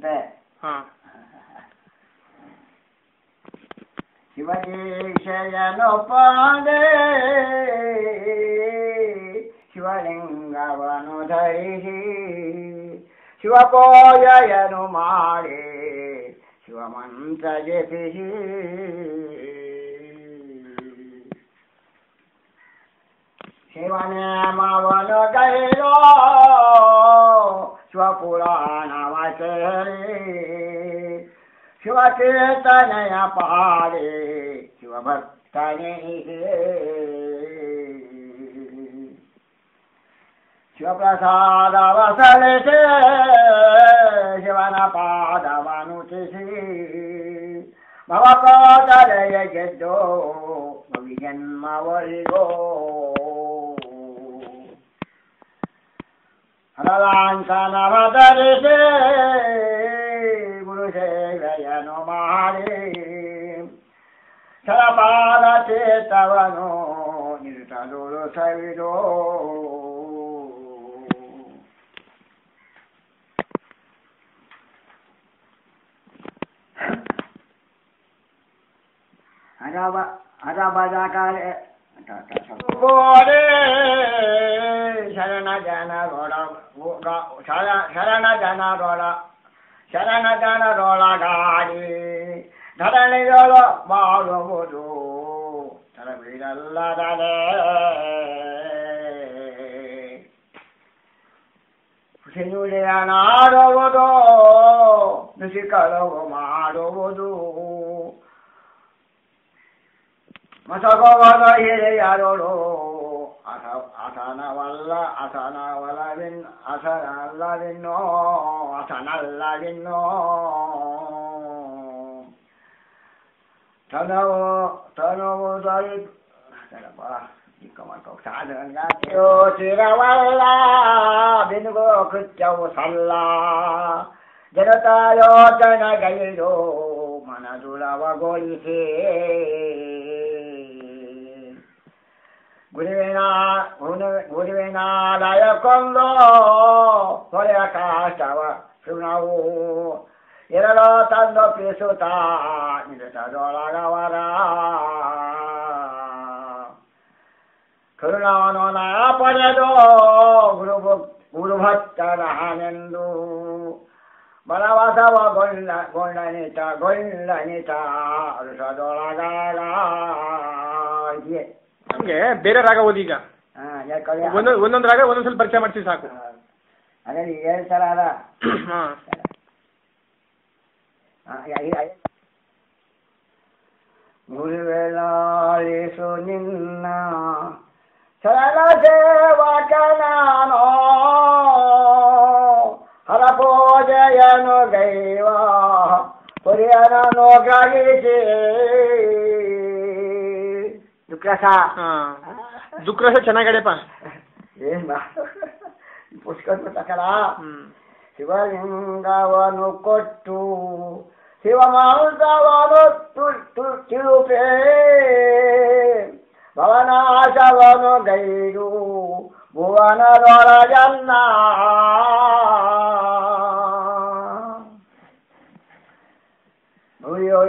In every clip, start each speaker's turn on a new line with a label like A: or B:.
A: ಅಂತೆ
B: ಹಾ
A: ಶಿವಜೀಶಯನು ಪಾದೆ ಶಿವಲಿಂಗವನು ಧರಿಸಿ ಶಿವಪೂಜೆಯನು ಮಾಡಿ ಶಿವಮಂತ್ರ ಜಪಿಸಿ ಶಿವನೇಮವನು ಗೈರೋ स्वपुराणवचे शिवकीर्तनयपारे शिवभक्तनिः। भवकोतलय भवपादनय यद्विजन्मवर्यो ತಿಸಿ ಭವಕೋಟಲೆಯ ಗೆದ್ದು ಭವಿಜನ್ಮವರಿಗೋ ಹರಲಾಂಕನವ ಧರಿಸಿ ಗುರು ಸೇವೆಯನು ಮಾಡಿ ಸರಪಾದ ಚೇತವನು ನಿರುತಲು ಸವಿದೋ ಹರಬ ಹರಬದ ಕಾಲೆ ಗೋಡೆ ಶರಣ ಜನರೊಳ ಶರ ಶರಣ ಜನರೊಳ ಶರಣ ಜನರೊಳಗಾಡಿ ಧರಣಿಯೊಳ ಮಾಡುವುದು ತರಬಿರಲ್ಲದಲೇ ಸಿನುಡಿಯನಾಡುವುದು ನುಸಿಕಳವು ಮಾಡುವುದು. ಮಸಗೋವದ ಹಿರಿಯರೋಳು ಅಸ ಅಸನವಲ್ಲ ಅಸನವಲವಿನ್ ಅಸನಲ್ಲವಿನ್ನೋ ಅಸನಲ್ಲವಿನ್ನೋ ತನವು ತನವು ದೊರೆ ಚಿಕ್ಕ ಮಕ್ಕಳು ಸಾಧನ ಚಿರವಲ್ಲ ಬಿನುಗೋ ಕೃತ್ಯವು ಸಲ್ಲ ಜನತಾಯೋಚನಗೈದು ಮನದುಳವಗೊಳಿಸಿ ಗುರುವಿನ ಗುರು ಗುರುವಿನಾಲಯ ಕೊಂದು ಹೊಳೆಯ ಕಾಷ್ಟವ ಸುಣವು ಎರಡೋ ತಂದೊಪ್ಪಿಸುತ್ತ ನಿರತದೊಳಗವರ ಕರುಣಾವನು ನಾ ಪಡೆದು ಗುರು ಗುರುಭಕ್ತರಹನೆಂದು ಬಲವಸವ ಗೊಂಡ ಗೊಂಡನಿತ ಗೊಂಡನಿತ ಅರುಷದೊಳಗಾಗ
B: ನಮ್ಗೆ ಬೇರೆ ರಾಗ ಓದಿ ಈಗ ಒಂದೊಂದು ಒಂದೊಂದು ರಾಗ ಒಂದೊಂದ್ಸಲ ಪರಿಚಯ ಮಾಡ್ತೀವಿ ಸಾಕು.
A: ಅದೇ ಏಳು ಸಲ ಅದ?
B: ಹಾ.
A: ಗುರುವೆಲಾಳಿಸು ನಿನ್ನ ಶರಣ ಸೇವಕ ನಾನು ಹರ ಪೂಜೆಯನು ಗೈವ ಪುರಿಯನನು ಗಳಿಸಿ ದುಃಖಸ
B: ಹಾ ದುಃಖರಸ ಚೆನ್ನಾಗಡೆಪ್ಪ
A: ಏನ್ ಮಾ ಪುಷ್ಕರ ತಕಲ
B: ಹ್ಮ್
A: ಶಿವಲಿಂಗವನು ಕೊಟ್ಟು ಶಿವಮಾಂಸವನು ತಿರುಪೆ ಭವನಾಶವನು ಗೈದು ಭುವನದೊಳಗನ್ನ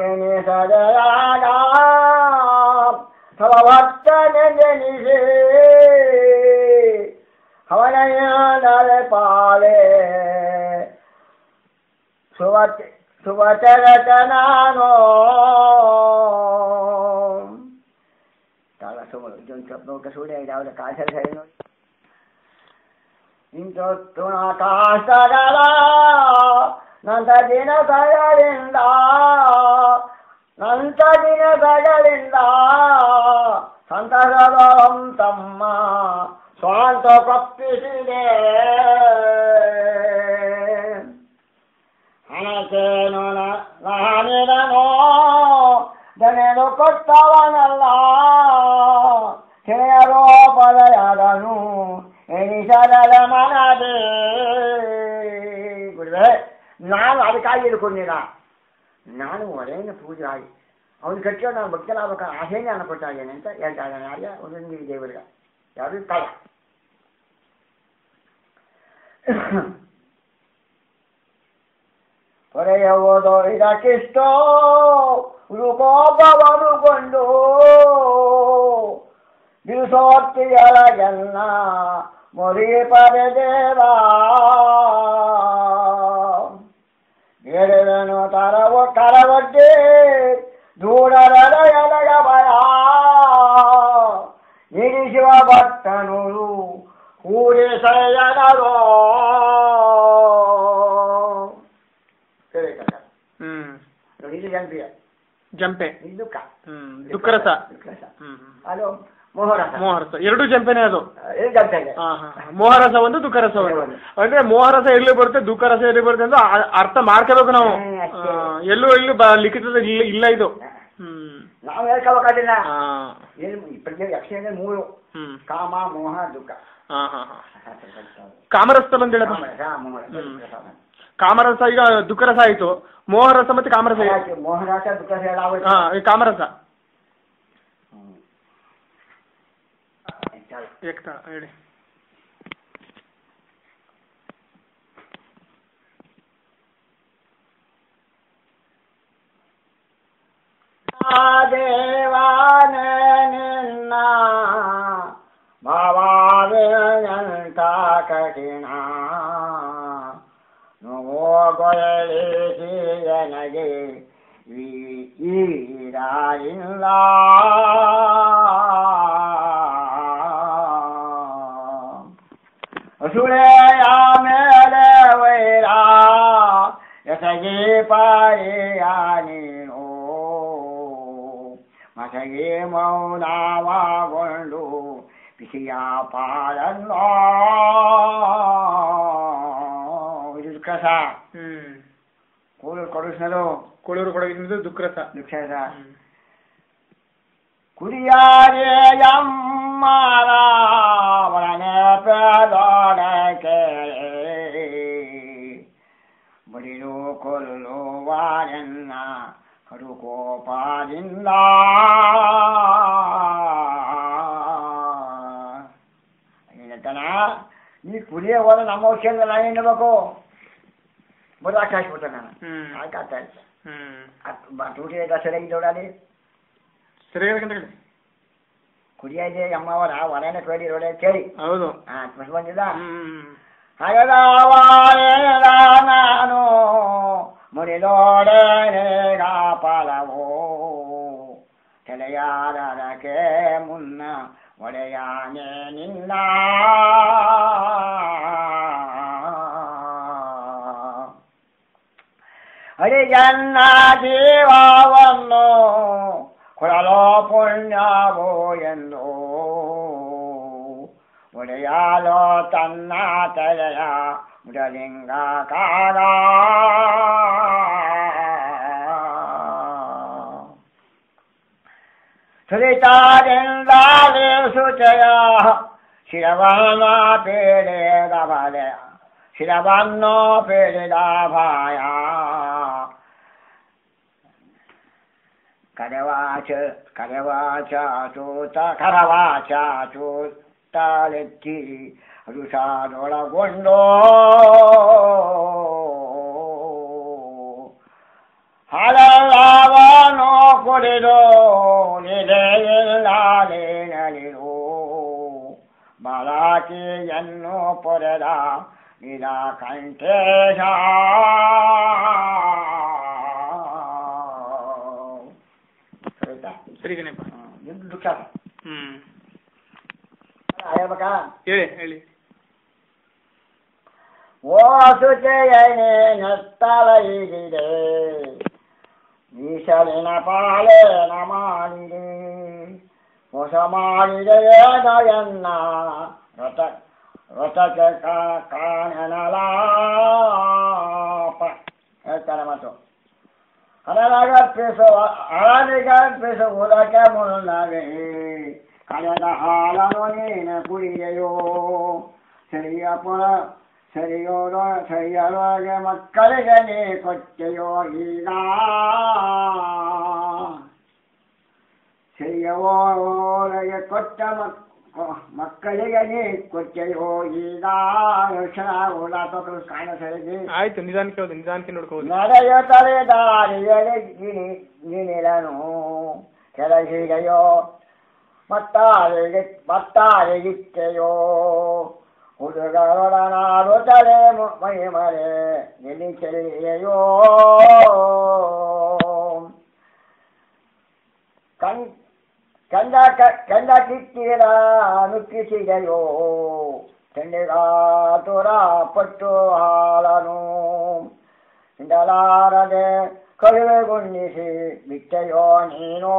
A: ಎನಿಸದೆಯಾಗ ಭಕ್ತನೆ ಜನಿಸಿ ಅವನಯ್ಯನರೆ ಪಾಳೆ ಸುವಚ ಸುವಚರತನಾನೋ ತಾಳ ಸುಮರು ಇದೊಂದು ಸ್ವಲ್ಪ ನೋಟ ಸುಳಿ ಯಾವ್ದು ಕಾಸರ ಸರಿ ನೋಡಿ ಇಂಥೊತ್ತು ಕಾಷ್ಟಗಳ ನಂತ ದಿನಗಳಿಂದ ನಂತ ದಿನಗಳಿಂದ ಸಂತಸದಂ ತಮ್ಮ ಸ್ವಾಂತ ಕಪ್ಪಿಸಿದೆ ಹಣಕೇನು ನಾನಿರನೋ ದನೇನು ಕೊಟ್ಟವನಲ್ಲ. ಹೇರೋಪದಯಾದನು ಎನಿಸದಲ ಮನದೇ. ಗುರುವೆ, ನಾನು ಅದಕ್ಕಾಗಿ ಇಟ್ಕೊಂಡಿಲ್ಲ ನಾನು ಒಡೆಯನ ಪೂಜೆ ಆಗಿ ಅವನು ಕಟ್ಟಿಯೋ ನಾನು ಭಕ್ತನಾಗಬೇಕು ಆಸೆ ನಾನು ಕೊಡ್ತಾ ಇದ್ದೇನೆ ಅಂತ ಹೇಳ್ತಾ ಇದ್ದಾನೆ ಯಾರಿಗೆ ಒಂದೊಂದು ದೇವರಿಗೆ ಯಾರು ಕಾಲ ಪೊರೆಯುವುದು ಇದಕ್ಕಿಷ್ಟೋ ರೂಪೋಪವರುಗೊಂಡು ಬಿರುಸೋತ್ತಿಯೊಳಗೆಲ್ಲ ಮುರಿ ಪಡೆದೇವಾ ఎడవెను తరవ
B: కరవడ్డే
A: దూడరలయలగబయా నిలిశివ భక్తను
B: ఊరే
A: సరయనరో. ఇది
B: జంపే. జంపే
A: దుఃఖ
B: దుఃఖరస. దుఃఖరస.
A: హలో. ಮೋಹರಸ.
B: ಮೋಹರಸ. ಎರಡು ಜಂಪೆನೇ ಅದು. ಮೋಹರಸ ಒಂದು ದುಃಖರಸ ಒಂದು. ಅಂದ್ರೆ ಮೋಹರಸ ಎಲ್ಲಿ ಬರುತ್ತೆ ದುಃಖರಸ ಎಲ್ಲಿ ಬರುತ್ತೆ ಅಂತ ಅರ್ಥ ಮಾಡ್ಕೋಬೇಕು ನಾವು. ಎಲ್ಲೂ ಎಲ್ಲೂ ಲಿಖಿತ ಇಲ್ಲ ಇದು.
A: ನಾವು ಹೇಳ್ಕೋಬೇಕಾದಿಲ್ಲ ಯಕ್ಷಗಾನ ಮೂರು. ಕಾಮ ಮೋಹ ದುಃಖ. ಕಾಮರಸ. ದುಃಖ.
B: ಕಾಮರಸ ಈಗ ದುಃಖರಸ ಆಯ್ತು. ಮೋಹರಸ ಮತ್ತೆ ಕಾಮರಸ ಕಾಮರಸ. ಏಕ್ತ ಹೇಳಿ
A: ದೇವಾನ ನಿನ್ನ ಭಾವಾವೇನಂತ ಕಠಿಣ ನೋವೋ ಗೊಳಿಸಿ ನನಗೆ ಈರಾರಿಲ್ಲ ಎಸಗಿ ಪಾರಿಯ ನೀನು ಮಸಗಿ ಮೌನವಾಗೊಂಡು ಬಿಸಿಯ ಪಾಲನ್ನೋ ದುಃಖಸ. ಕೂಲೂರು
B: ಹ್ಮ್
A: ಕೂಳು ಕೊಡಿಸಲು
B: ದುಃಖರಸ ಕೊಡಗಿನಿಂದ ದುಃಖರಸ
A: ಕುರಿಯಾರೇ
B: ಹ್ಮ್.
A: ಕುಡಿಯಾರೆ ಅಮ್ಮರ ಕೇಳ ಬಡಿಲು ಕೊಲ್ಲು ವಾರೆನ್ನ ಕಡುಕೋಪಾದಿಂದ. ಏನಂತಾನ ನೀ ಕುಡಿಯೋ ಹೋದ ನಮ್ಮ ವಿಷಯದ ನಾನು ಎನ್ನಬೇಕು. ಬದಾಕ ಹಾಕ್ಬಿಟ್ಟೆ ನಾನು ಆಯ್ತಾಗ್ತಾ ಇಲ್ಲ
B: ಹ್ಮ್.
A: ಟೂಟಿ ಸರಿಯಾಗಿ ನೋಡಲಿ
B: ಸರಿಯಾಗಂತ ಹೇಳಿ.
A: ಕುಡಿಯದೆ ಅಮ್ಮವರ ಹೊರನೆ ಕೇಳಿ ರೋಡೆ ಕೇಳಿ.
B: ಹೌದು.
A: ಹಾ
B: ಬಂದಿದ್ದ?
A: ಹಾಗಾದ ನಾನು ಮುರಿದೋಡೆ ಗಾಪಾಲವೋ ತಲೆಯಾರಕ್ಕೆ ಮುನ್ನ ಒಡೆಯಾನೆ ನಿನ್ನ. ಹರಿಜನ್ನ ಜೀವವನ್ನು ಕೊಡಲೋ ಪುಣ್ಯವೋ ಎಂದು. ಒಡೆಯಾಲೋ ತನ್ನ ತಲೆಯ मृलिङ्गाकारा सुलिता भिरवाणो करवाचा पीडिदाभाया करवाच करवाचाचूत लिखि ಚೂತಾಲೆತ್ತಿ ಋಷಾದೊಳಗೊಂಡೋ ಬಲಾಕಿಯನ್ನು ಕುಡಿದು ನಿಲೆಯಿಲ್ಲಾಲೆ ನಲಿರು ಬಾಲಾಕಿಯನ್ನು ಪೊರೆದ ನಿಲ ಕಂಠೇಶ
B: ಸರಿ ಗಣೇಪ
A: ದುಃಖ.
B: ಹ್ಮ್. ಹೇಳಿ ಹೇಳಿ.
A: ಓ ಸುಚೆಯನೆ ನತ್ತಲ ಇದಿದೆ ಈಶಲಿನ ಪಾಲೇನ ಮಾಡಿದೆ ಹೊಸ ಮಾಡಿದೆ ದಯನ್ನ ರಥ ರಥಕ್ಕೆ ಕಾಣನಲ ಹೇಳ್ತಾರೆ ಮತ್ತು ಹಣನಗರ್ಪಿಸುವ ಹಣನಿಗರ್ಪಿಸುವುದಕ್ಕೆ ಮುನ್ನವೇ ಕಳೆದ ಹಾಲನು ನೀನು ಕುಡಿದೆಯೋ ಸರಿಯ ಪುರ ಸರಿಯೋದ ಸರಿಯೊಳಗೆ ಮಕ್ಕಳಿಗೆ ನೀ ಕೊಟ್ಟೆಯೋ ಈಗ ಸರಿಯವೋಗೆ ಕೊಟ್ಟ ಮಕ್ ಮಕ್ಕಳಿಗೆ ನೀ ಕೊಚ್ಚೆಯೋ ಈಗ ಯೋಚನ ಓಡಾಟಗಳು ಕಾಣಿಸಲಿದೆ
B: ಆಯ್ತು ನಿಧಾನಕ್ಕೆ ಹೋದು ನಿಧಾನಕ್ಕೆ ನೋಡ್ಕೋದು
A: ನಡೆಯುತ್ತಲೇ ದಾರಿಯಲ್ಲಿ ಗಿಣಿ ಗಿಣಿರನು ಕೆಳಗಿಗೆಯೋ ಮತ್ತಾರಿಗೆ ಮತ್ತಾರಿಗಿಚ್ಚೆಯೋ ಹುಡುಗರೊಡನಾಡುತ್ತಲೇ ಮು- ಮೈ ಮರೆ ನಿಲ್ಲಿಸಲಿಯೋ ಕಣ್ ಕಂದ ಕ- ಕಂದ ಕಿತ್ತಿರ ನುಕ್ಕಿಸಿದೆಯೋ ಚೆಂಡಿಗಾತುರ ಪಟ್ಟು ಹಾಳನು ಹಿಂಡಲಾರದೆ ಕಳುವೆಗುಂಡಿಸಿ ಬಿಟ್ಟೆಯೋ ನೀನೋ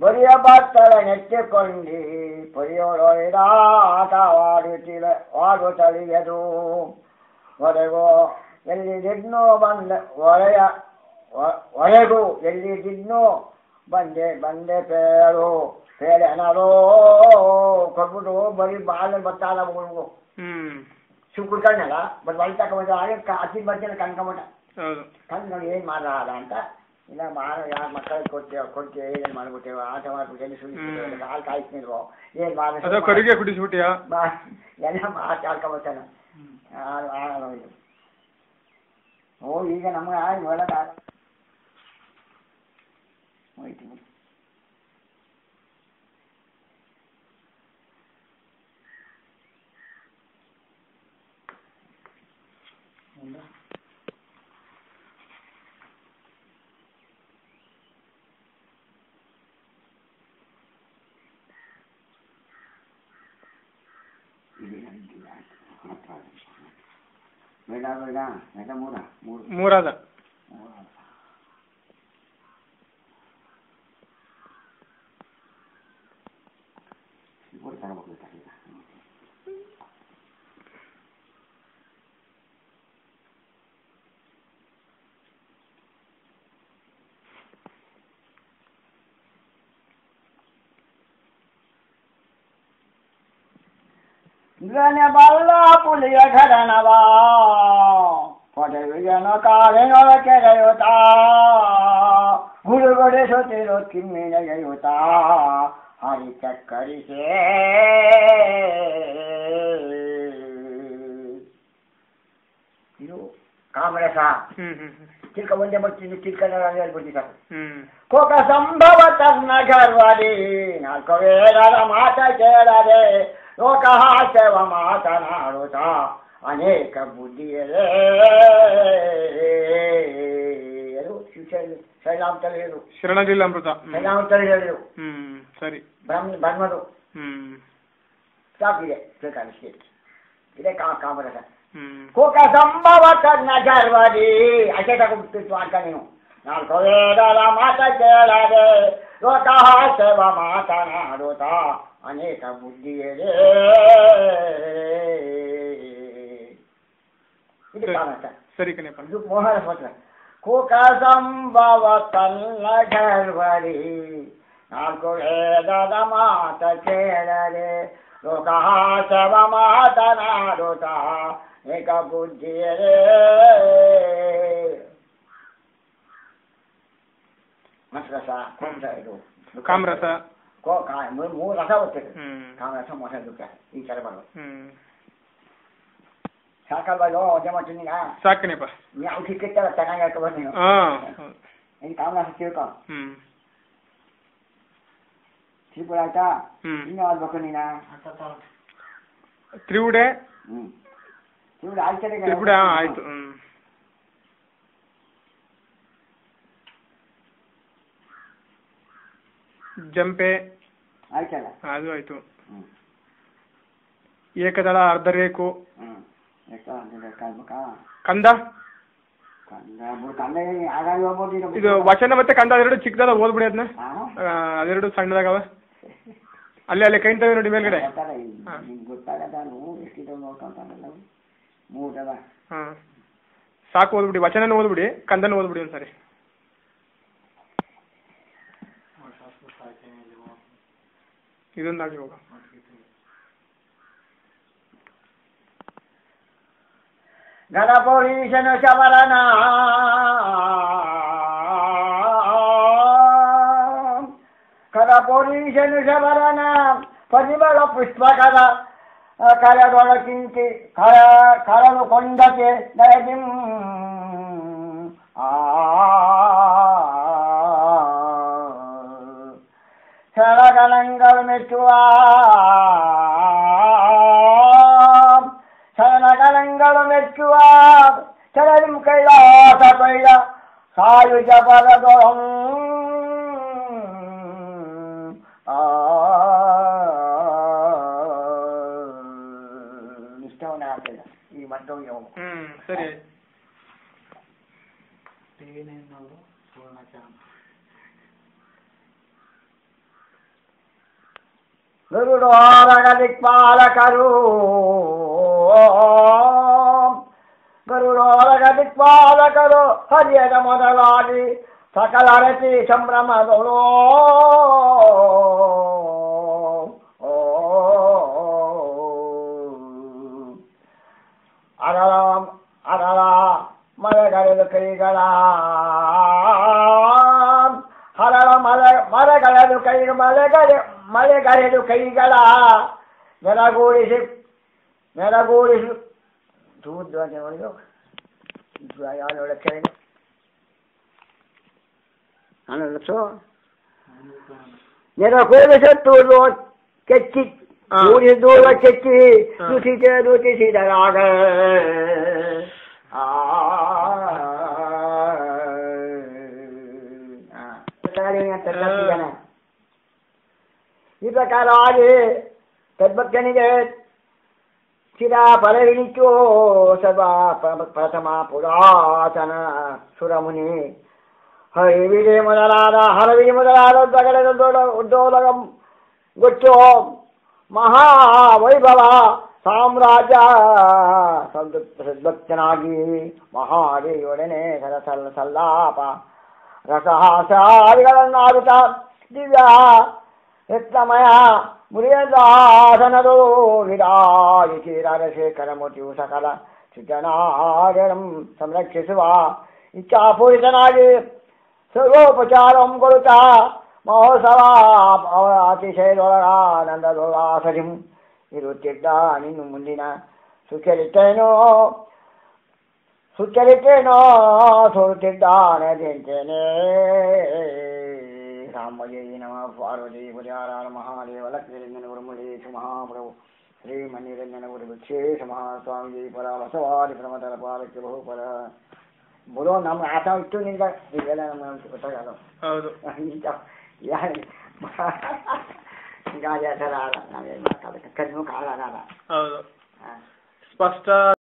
A: ಬರಿಯ ಬತ್ತಲ ನೆಚ್ಚಿಕೊಂಡಿ ಪೊರಿಯೊಳೊಯ್ದ ಆಟವಾಡುತ್ತಿಲ್ಲ ವಾಡುತ್ತಲಿಯದು ಹೊರಗೋ ಎಲ್ಲಿದಿದ್ನೋ ಬಂದ ಹೊರೆಯ ಒ- ಹೊರಗು ಎಲ್ಲಿದಿದ್ನೋ ಬಂದೆ ಬಂದೆ ಪೇಳು. ಪೇಳೆ ಅನ್ನೋದು ಕೊಟ್ಬಿಟ್ಟು ಬರೀ ಬಾಳೆ ಬತ್ತಾಲ ಮಗು
B: ಹ್ಮ್.
A: ಕಣ್ಣಲ್ಲ ಬಟ್ ಬಳಿ ತಕೊಂಬಂದ ಹಾಗೆ ಅತಿ ಬರ್ತೀನಿ ಕಣ್ಕೊಂಬಿಟ್ಟ.
B: ಹೌದು.
A: ಕಂಡು ನೋಡಿ ಏನು ಮಾಡಲ್ಲ ಅಂತ ಇಲ್ಲ ಮಾಡ ಯಾರು ಮಕ್ಕಳಿಗೆ ಕೊಡ್ತೇವೆ ಕೊಡ್ತೇವೆ ಏನೇನು ಮಾಡ್ಬಿಟ್ಟೇವೆ ಆಟ ಮಾಡ್ಬಿಟ್ಟು ಎಲ್ಲಿ ಸುಳಿಸ್ಬಿಟ್ಟು ಹಾಲು ಏನು
B: ಅದ ಕುಡಿಸ್ಬಿಟ್ಟಿಯಾ?
A: ಎಲ್ಲ ಮಾತಾಡ್ಕೊಂಬತ್ತಾನ ಓ ಈಗ ನಮ್ಗೆ ಆಗಿ ಒಳ್ಳೆ ಹೋಯ್ತು ಬೇಡ ಬೇಡ ಬೇಡ ಮೂರ ಮೂರು
B: ಮೂರಾದ
A: ಮೂರ ಇಬ್ಬರು ತಗೋಬೇಕು ಈಗ ಗನೆ ಬಲ್ಲ ಪುಲಿಯ ಘಟನವ ಕೊಡೆವಿಜನ ಕಾಲಿನೊಳ ಕೆರೆಯುತ್ತ ಗುಡುಗೊಡಿಸುತ್ತಿರೋ ಕಿಮ್ಮಿನೆಗೆಯುತ್ತ ಹರಿ ಚಕ್ಕರಿಸೇ ಇದು ಕಾಮರಸ
B: ಹ್ಮ್ ಹ್ಮ್ ಹ್ಮ್.
A: ಚಿಲ್ಕ ಒಂದೇ ಬರ್ತೀನಿ ಚಿಲ್ಕನ ಹೇಳ್ಬಿಟ್ಟಿದ್ದಾರೆ
B: ಹ್ಮ್
A: ಕೋಕ ಸಂಭವ ತನ್ನ ಗರ್ವದಿ ನಾಲ್ಕು ವೇದದ ಮಾತ ಕೇಳದೆ ಲೋಕಹಾಸ್ಯವ ಮಾತನಾಡುತ್ತ ಅನೇಕ ಬುದ್ಧಿಯರು. ಶಿವಶೈಲಿ ಶೈಲಾಂತರು ಹೇಳಿರು
B: ಹ್ಮ್.
A: ಶೈಲಾಂತರು ಹೇಳಿರು
B: ಹ್ಮ್ ಸರಿ.
A: ಬ್ರಹ್ಮ ಬ್ರಹ್ಮರು
B: ಹ್ಮ್.
A: ಸಾಕಿದೆ ಬೇಕಾದಷ್ಟೇ. ಇದೆ ಕಾ ಕಾಮರಸ ಕೋಕ ಸಂಭವ ತನ್ನ ಗರ್ವದಿ ಅಷ್ಟೇ ತಗೊಂಡ್ಬಿಟ್ಟು ಅಂತ ನೀನು. ನಾಲ್ಕು ವೇದದ ಮಾತ ಕೇಳದೆ ಲೋಕಹಾಸ್ಯವ ಮಾತನಾಡುತ್ತ ಅನೇಕ ಬುದ್ಧಿಯರೇ ಇದು ಕಾಮರಸ
B: ಸರಿ ಕಣಪ್ಪ
A: ಇದು ಮೋಹನ ಪತ್ರ ಕೋಕ ಸಂಭವ ತನ್ನ ಗರ್ವದಿ ನಾಲ್ಕು ವೇದದ ಮಾತ ಕೇಳದೆ ಲೋಕಹಾಸವ ಮಾತನಾಡುತ್ತ ಏಕ ಬುದ್ಧಿಯರೇ ಮತ್ರಸ ಕೊಂಸ ಇದು
B: ಕಾಮರಸ
A: ಕೋ ಕಾ ಮೂರು ರಸ ಬರ್ತದೆ
B: ಹ್ಮ್
A: ಕಾಮರಸ ಮೋಸ ದುಃಖ ಈ ಕಡೆ ಬರೋದು ಸಾಕಲ್ವಾಗೋ ಅದೇ ಮಾಡ್ತೀನಿ ಈಗ
B: ಸಾಕಣಪ್ಪ
A: ಯಾವ ಸಿಕ್ಕಿತ್ತಲ್ಲ ಚೆನ್ನಾಗಿ ಹೇಳ್ಕೊಬೋದು
B: ನೀವು
A: ನೀನು ಕಾಮರಸ ತಿಳ್ಕೊ ತ್ರಿಪುರ ಆಯ್ತಾ ಇನ್ನು ಆಗ್ಬೇಕು ನೀನ
B: ತ್ರಿವುಡೆ
A: ತ್ರಿವುಡೆ ತ್ರಿಪುರ
B: ತ್ರಿವುಡೆ ಆಯ್ತು ಹ್ಮ್ ಜಂಪೆ.
A: ಆಯ್ತಲ್ಲ
B: ಅದು ಆಯ್ತು.
A: ಹ್ಮ್.
B: ಏಕದಳ ಅರ್ಧ ರೇಕು
A: ಹ್ಮ್. ಎಷ್ಟು ಅಂದ್ರೆ ಕಾಲ್ಬೇಕಾ
B: ಕಂದ.
A: ಕಂದ ಬಿಡು ಕಂದ ಆಗಾಗ ಹೋಗ್ಬೋದು ಈಗ
B: ಇದು ವಚನ ಮತ್ತೆ ಕಂದ ಅದೆರಡು ಚಿಕ್ಕದಾದ ಓದ್ಬಿಡಿ ಅದನ್ನ
A: ಹಾ?
B: ಅದೆರಡು ಸಣ್ಣದಾಗವ. ಅಲ್ಲೇ ಅಲ್ಲೇ ಕೈಂತವೆ ನೋಡಿ ಮೇಲ್ಗಡೆ. ಹಾ.
A: ನೀವು
B: ಹಾ. ಸಾಕು ಓದ್ಬಿಡಿ. ವಚನ ಓದ್ಬಿಡಿ ಕಂದನ ಓದ್ಬಿಡಿ ಒಂದ್ಸರಿ. ಇದೊಂದಾಗಿ ಹೋಗ
A: ಗಣಪೌರೀಶನ ಶಬರನ ಕರ ಪೊರೀಶನು ಶಬರನ ಪರಿಮಳ ಪುಷ್ಪಕದ ಕರದೊಳಕಿಂಚಿ ಕರ ಕರದು ಕೊಂಡಕ್ಕೆ ದಯದಿಂ ಶರಣಗಣಂಗಳು ಮೆಚ್ಚುವ ಶರಣಗಣಂಗಳು ಮೆಚ್ಚುವ ಶರಣಿಂ ಕೈಲಾಸ ಕೈಲ ಸಾಯುಜ ಪರದೊಳಂ ಆ ಇಷ್ಟವನ್ನ ಆಗ್ತಿಲ್ಲ ಈ ಮತ್ತೊಂದು ಯೋಗ
B: ಹ್ಮ್ ಸರಿ
A: గురుడోరణ దిక్పాలకరు గురుడోరణ దిక్పాలకరు హరియన మొదలాగి సకల రతి సంభ్రమదలో అరలాం అరలా మరగడలు కైగడా. హరళ మర మరగడలు కై మరగడ ಮಳೆಗರೆದು ಕೈಗಳ ನೆಲಗೂಡಿಸಿ ನೆಲಗೂಡಿಸಿ ದೂರದ್ವಾಗೆ ಒಳಗೆ ಯಾರು ಕೇಳಿ ನಾನು ಲಕ್ಷೋ ನೆಲಗೂಡಿಸುತ್ತೂರು ಕೆಚ್ಚಿ
B: ಹಾ.
A: ಕೂಡಿದೂರ ಕೆಚ್ಚಿ
B: ಹಾ.
A: ರುಚಿತ ರುಚಿಸಿದರಾಗ ಆ ಅಂತ ಕಲ್ತಿದ್ದಾನೆ. ಈ ಪ್ರಕಾರವಾಗಿ ತದ್ಭಕ್ತನಿಗೆ ಚಿರ ಫಲವಿನಿಚೋ ಸರ್ವ ಪ್ರ- ಪ್ರಥಮ ಪುರಾತನ ಸುರಮುನಿ ಹರಿವಿಗೆ ಮೊದಲಾದ ಹರವಿಗೆ ಮೊದಲಾದ ಜಗಡದ ದೊಡ ಉದ್ದೋಲಗಂ ಗೊತ್ತು ಮಹಾವೈಭವ ಸಾಮ್ರಾಜ್ಯ ಸಂತೃಪ್ತ ಸದ್ಭಕ್ತನಾಗಿ ಮಹಾದೇವೊಡನೆ ಸರಸಲ್ಲ ಸಲ್ಲಾಪ ರಸಹಾಸಾದಿಗಳನ್ನಾಡುತ್ತ ದಿವ್ಯ ರತ್ನಮಯ ಮುರಿಯದಾಸನದು ವಿರಾಜಿಸಿ ರಾಜಶೇಖರ ಮೂರ್ತಿಯು ಸಕಲ ಸೃಜನಾಗರಂ ಸಂರಕ್ಷಿಸುವ ಇಚ್ಛಾಪೂರಿತನಾಗಿ ಸರ್ವೋಪಚಾರಂ ಕೊಡುತ್ತಾ ಮಹೋತ್ಸವ ಅತಿಶಯದೊಳಗಾನಂದದೊಳಾಸರಿಂ ಇರುತ್ತಿದ್ದ ನಿನ್ನು ಮುಂದಿನ ಸುಚರಿತೇನೋ ಸುಚರಿತೇನೋ ಸೋರುತ್ತಿದ್ದಾನೆ ತಿಂತೇನೆ ರಾಮಜಯ ನಮ ಪಾರ್ವತಿ ಪರಿಹಾರ ಮಹಾದೇವ ಲಕ್ಷ್ಮೀರಂಜನ ಗುರುಮುಳೇಶು ಮಹಾಪ್ರಭು ಶ್ರೀ ಮಣಿರಂಜನ ಗುರು ವಿಶೇಷ ಮಹಾಸ್ವಾಮಿ ಪರ ಬಸವಾದಿ ಪ್ರಮದರ ಪಾಲಕ್ಕೆ ಬಹುಪರ ಬರೋ ನಮ್ಮ ಆಟ ಇಟ್ಟು ನಿಂದ ಇದೆಲ್ಲ ನಮ್ಮ ಗೊತ್ತಾಗಲ್ಲ
B: ಹೌದು
A: ಈಗ ಯಾರು ಗಾಳಿ ಆ ಥರ ಆಡ ನಾವೇನು ಮಾಡೋಕ್ಕಾಗಲ್ಲ ಕಣ್ಣು ಕಾಲಾಗಲ್ಲ
B: ಹೌದು
A: ಹಾಂ
B: ಸ್ಪಷ್ಟ